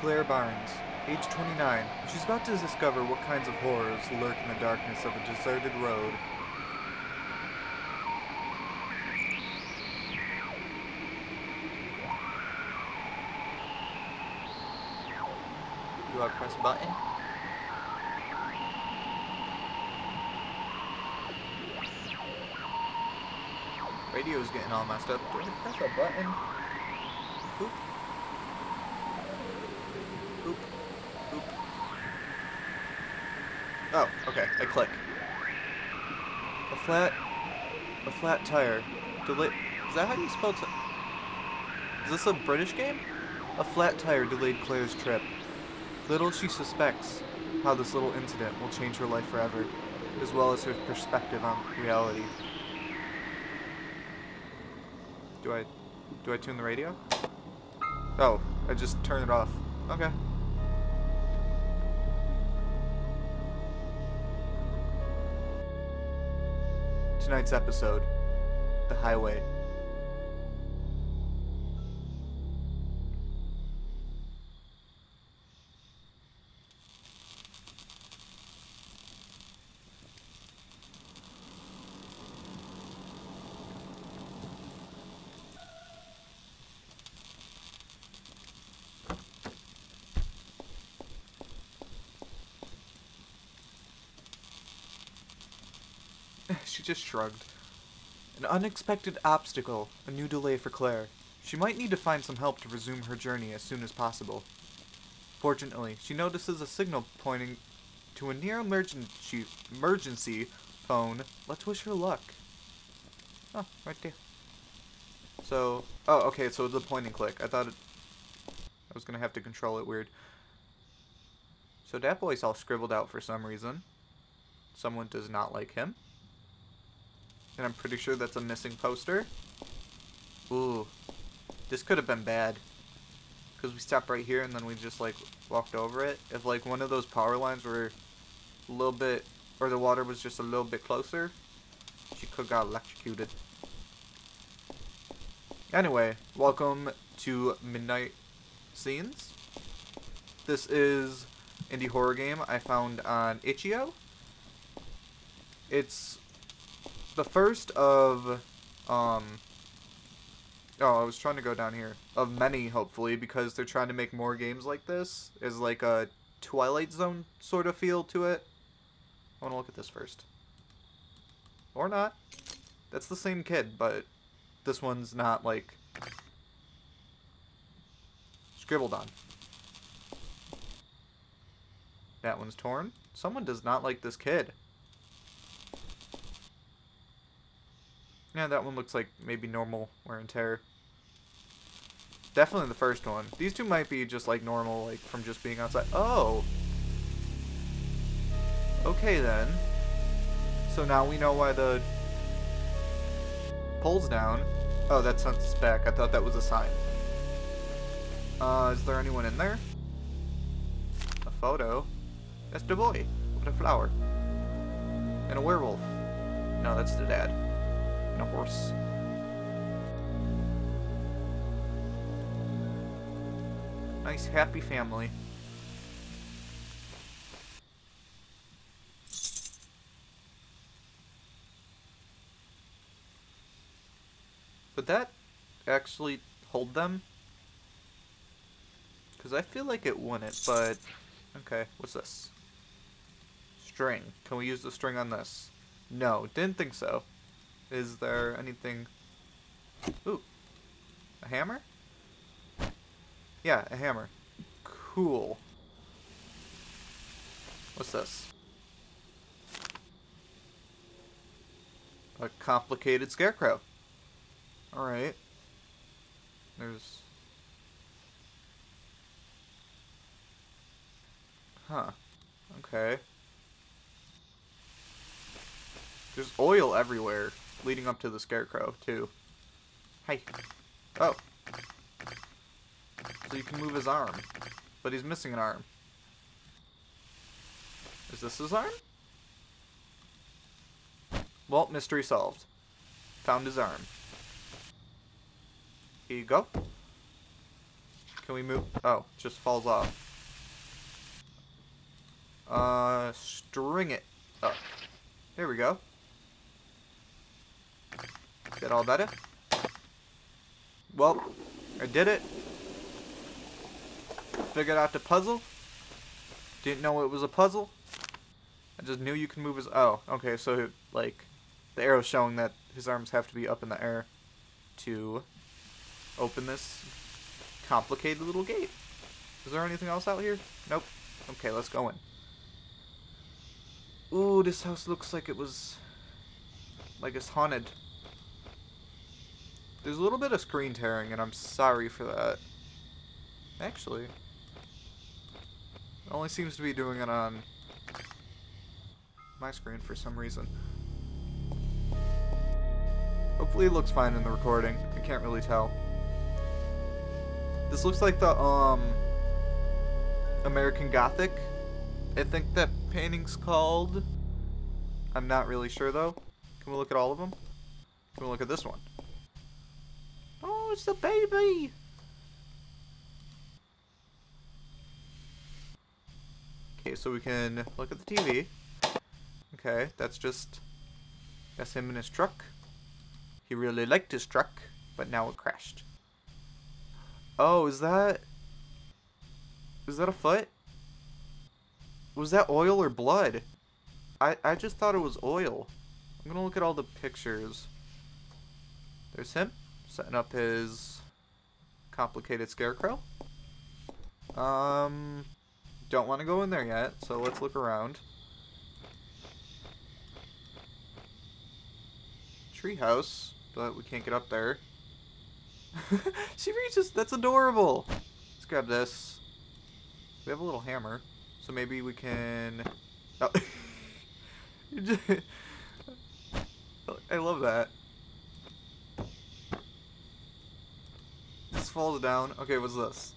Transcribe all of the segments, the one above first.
Claire Barnes, age 29. She's about to discover what kinds of horrors lurk in the darkness of a deserted road. Do I press button? Radio's getting all messed up. Do I press a button? Oh, okay. I click. A flat... A flat tire. Delay... Is that how you spell Is this a British game? A flat tire delayed Claire's trip. Little she suspects how this little incident will change her life forever, as well as her perspective on reality. Do I... Do I tune the radio? Oh, I just turned it off. Okay. Tonight's episode, The Highway. Just shrugged. An unexpected obstacle, a new delay for Claire. She might need to find some help to resume her journey as soon as possible. Fortunately, she notices a signal pointing to a near emergency emergency phone. Let's wish her luck. Oh, right there. So, oh, okay, so the point and click. I thought it, I was gonna have to control it weird. So that boy's all scribbled out for some reason. Someone does not like him. And I'm pretty sure that's a missing poster. Ooh. This could have been bad. Because we stopped right here and then we just, like, walked over it. If, like, one of those power lines were a little bit... Or the water was just a little bit closer, she could have got electrocuted. Anyway, welcome to Midnight Scenes. This is indie horror game I found on itch.io. It's the first of um oh i was trying to go down here. Of many hopefully because they're trying to make more games like this. Is like a twilight zone sort of feel to it. I want to look at this first. Or not. That's the same kid but this one's not like scribbled on. That one's torn. Someone does not like this kid Yeah, that one looks like maybe normal wear and tear. Definitely the first one. These two might be just like normal, like from just being outside. Oh! Okay then. So now we know why the pole's down. Oh, that sends back. I thought that was a sign. Uh, is there anyone in there? A photo. That's the boy with a flower. And a werewolf. No, that's the dad and a horse. Nice, happy family. Would that actually hold them? Because I feel like it wouldn't, but... Okay, what's this? String. Can we use the string on this? No, didn't think so. Is there anything... Ooh. A hammer? Yeah, a hammer. Cool. What's this? A complicated scarecrow. Alright. There's... Huh. Okay. There's oil everywhere leading up to the scarecrow, too. Hey. Oh. So you can move his arm. But he's missing an arm. Is this his arm? Well, mystery solved. Found his arm. Here you go. Can we move? Oh, just falls off. Uh, string it up. There we go. That all better? Well, I did it. Figured out the puzzle. Didn't know it was a puzzle. I just knew you can move his... Oh, okay, so, like, the arrow's showing that his arms have to be up in the air to open this complicated little gate. Is there anything else out here? Nope. Okay, let's go in. Ooh, this house looks like it was... like it's haunted. There's a little bit of screen tearing, and I'm sorry for that. Actually, it only seems to be doing it on my screen for some reason. Hopefully it looks fine in the recording. I can't really tell. This looks like the, um, American Gothic. I think that painting's called. I'm not really sure, though. Can we look at all of them? Can we look at this one? It's the baby! Okay, so we can look at the TV. Okay, that's just... That's him in his truck. He really liked his truck, but now it crashed. Oh, is that... Is that a foot? Was that oil or blood? I, I just thought it was oil. I'm gonna look at all the pictures. There's him, setting up his complicated scarecrow. Um, don't want to go in there yet, so let's look around. Treehouse, but we can't get up there. she reaches, that's adorable. Let's grab this. We have a little hammer, so maybe we can... Oh. I love that. This falls down. Okay, what's this?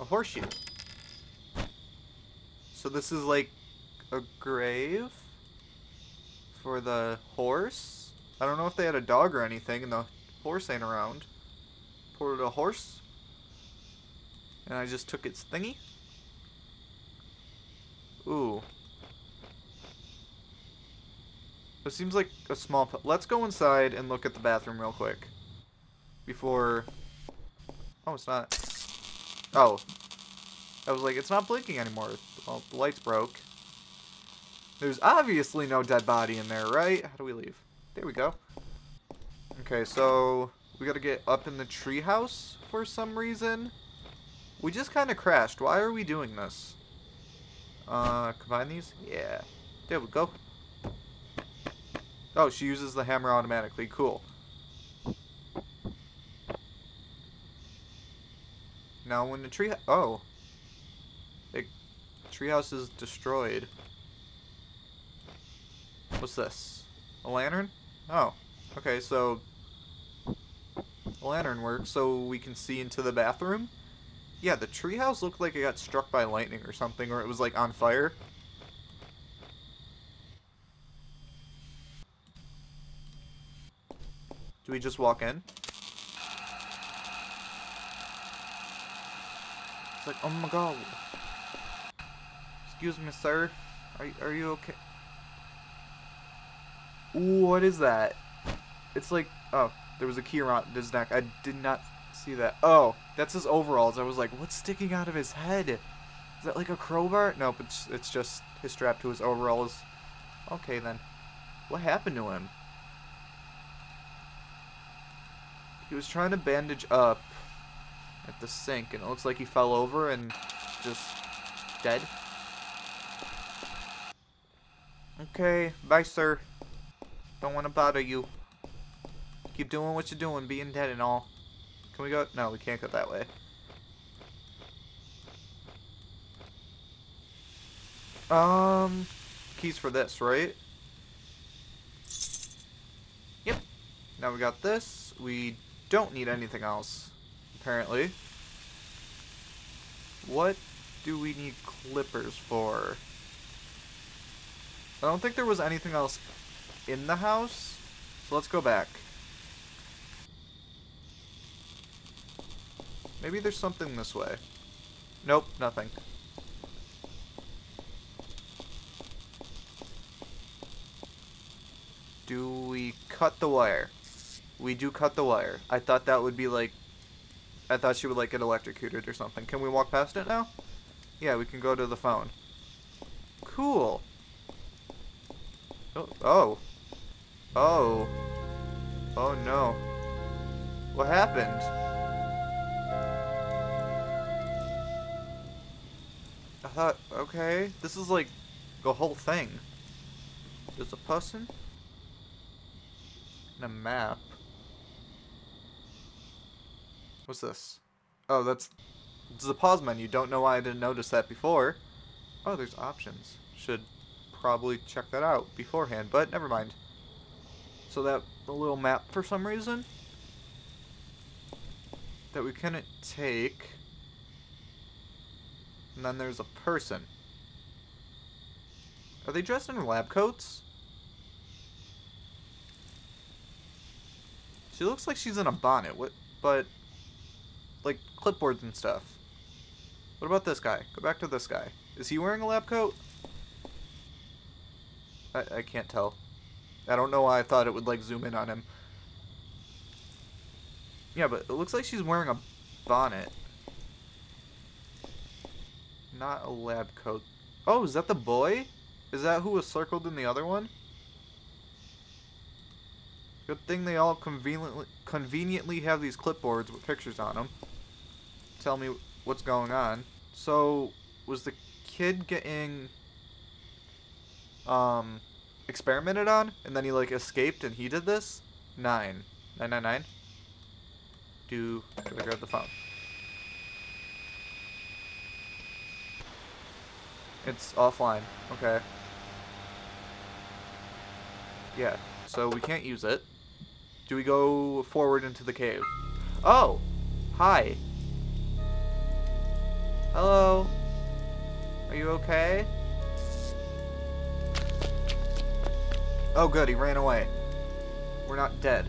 A horseshoe. So this is like a grave for the horse? I don't know if they had a dog or anything and the horse ain't around. Ported a horse. And I just took its thingy. Ooh. It seems like a small... Let's go inside and look at the bathroom real quick. Before... Oh, it's not. Oh. I was like, it's not blinking anymore. Well, the lights broke. There's obviously no dead body in there, right? How do we leave? There we go. Okay, so we gotta get up in the treehouse for some reason. We just kind of crashed. Why are we doing this? Uh, combine these? Yeah. There we go. Oh, she uses the hammer automatically. Cool. Now when the tree... Oh. The treehouse is destroyed. What's this? A lantern? Oh. Okay, so... A lantern works so we can see into the bathroom? Yeah, the treehouse looked like it got struck by lightning or something, or it was like on fire. Do we just walk in? Like, oh my god. Excuse me, sir. Are, are you okay? Ooh, what is that? It's like, oh, there was a key around his neck. I did not see that. Oh, that's his overalls. I was like, what's sticking out of his head? Is that like a crowbar? Nope, it's, it's just his strap to his overalls. Okay, then. What happened to him? He was trying to bandage up at the sink, and it looks like he fell over and just dead. Okay, bye, sir. Don't want to bother you. Keep doing what you're doing, being dead and all. Can we go? No, we can't go that way. Um, keys for this, right? Yep. Now we got this. We don't need anything else, apparently. What do we need clippers for? I don't think there was anything else in the house, so let's go back. Maybe there's something this way. Nope, nothing. Do we cut the wire? We do cut the wire. I thought that would be like... I thought she would like get electrocuted or something. Can we walk past it now? Yeah, we can go to the phone. Cool. Oh. Oh. Oh. Oh no. What happened? I thought, okay, this is like the whole thing. There's a person and a map. What's this? Oh, that's the pause menu. Don't know why I didn't notice that before. Oh, there's options. Should probably check that out beforehand, but never mind. So that the little map for some reason that we couldn't take. And then there's a person. Are they dressed in lab coats? She looks like she's in a bonnet, what, but clipboards and stuff. What about this guy? Go back to this guy. Is he wearing a lab coat? I, I can't tell. I don't know why I thought it would like zoom in on him. Yeah, but it looks like she's wearing a bonnet. Not a lab coat. Oh, is that the boy? Is that who was circled in the other one? Good thing they all conveniently conveniently have these clipboards with pictures on them. Tell me what's going on. So, was the kid getting um experimented on and then he like escaped and he did this? Nine. Nine nine nine. Do do I grab the phone? It's offline. Okay. Yeah, so we can't use it. Do we go forward into the cave? Oh! Hi. Hello? Are you okay? Oh good, he ran away. We're not dead.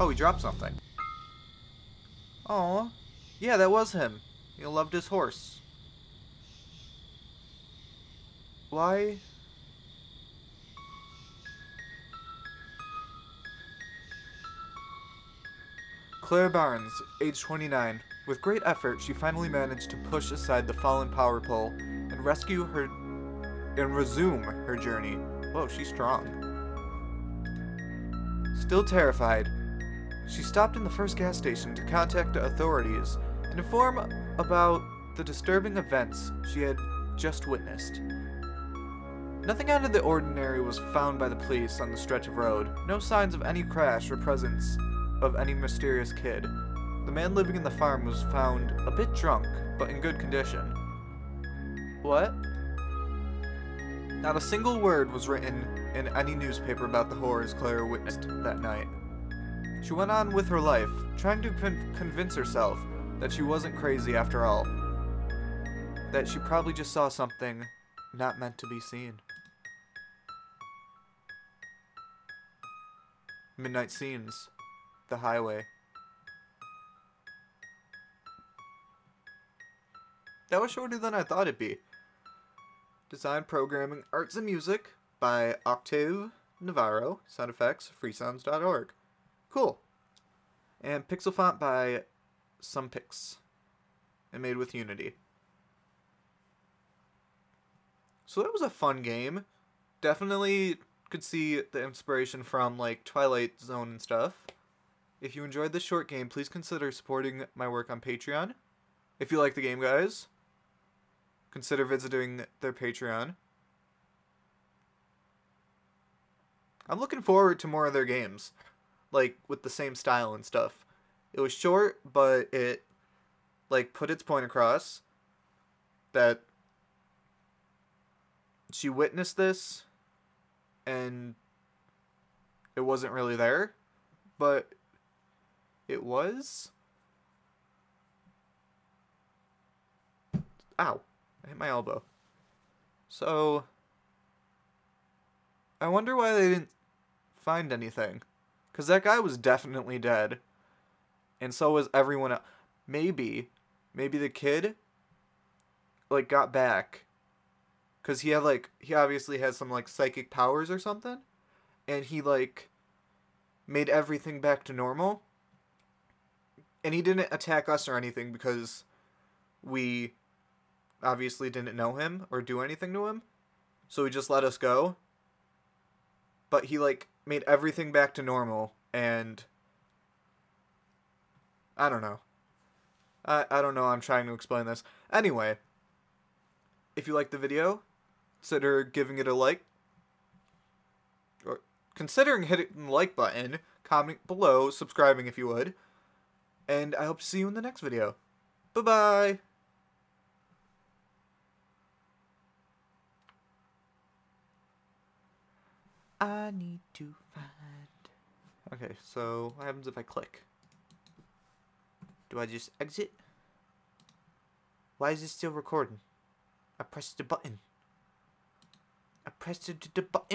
Oh, he dropped something. Oh, Yeah, that was him. He loved his horse. Why? Claire Barnes, age 29. With great effort, she finally managed to push aside the fallen power pole and rescue her and resume her journey. Whoa, she's strong. Still terrified, she stopped in the first gas station to contact authorities and inform about the disturbing events she had just witnessed. Nothing out of the ordinary was found by the police on the stretch of road. No signs of any crash or presence of any mysterious kid. The man living in the farm was found a bit drunk, but in good condition. What? Not a single word was written in any newspaper about the horrors Claire witnessed that night. She went on with her life, trying to con- convince herself that she wasn't crazy after all. That she probably just saw something not meant to be seen. Midnight Scenes the highway. That was shorter than I thought it'd be. Design, programming, arts, and music by Octavi Navarro. Sound effects, freesounds.org. Cool. And pixel font by SomePix. And made with Unity. So that was a fun game. Definitely could see the inspiration from like Twilight Zone and stuff. If you enjoyed this short game, please consider supporting my work on Patreon. If you like the game, guys, consider visiting their Patreon. I'm looking forward to more of their games, like with the same style and stuff. It was short, but it like put its point across that she witnessed this and it wasn't really there, but it was? Ow. I hit my elbow. So... I wonder why they didn't find anything. Because that guy was definitely dead. And so was everyone else. Maybe maybe the kid like got back cuz he had like he obviously has some like psychic powers or something and he like made everything back to normal. And he didn't attack us or anything because we obviously didn't know him or do anything to him. So he just let us go. But he like made everything back to normal and I don't know. I I don't know, I'm trying to explain this. Anyway, if you like the video, consider giving it a like or considering hitting the like button, comment below, subscribing if you would. And I hope to see you in the next video. Bye-bye! I need to find... Okay, so what happens if I click? Do I just exit? Why is it still recording? I pressed the button. I pressed the, the button.